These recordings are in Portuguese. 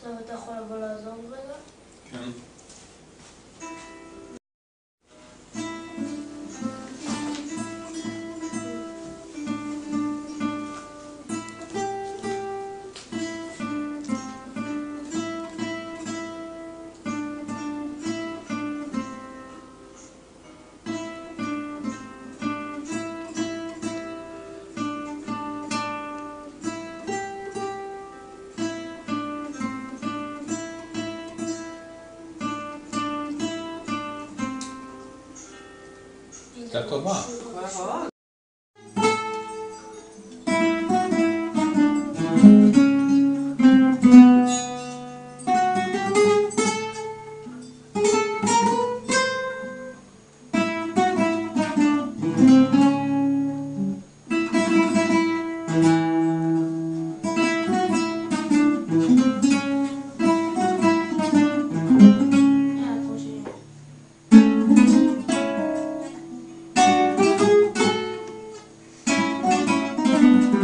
סתם אתה יכול לבוא לעזור רגע? כן. Tako ma.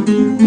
thank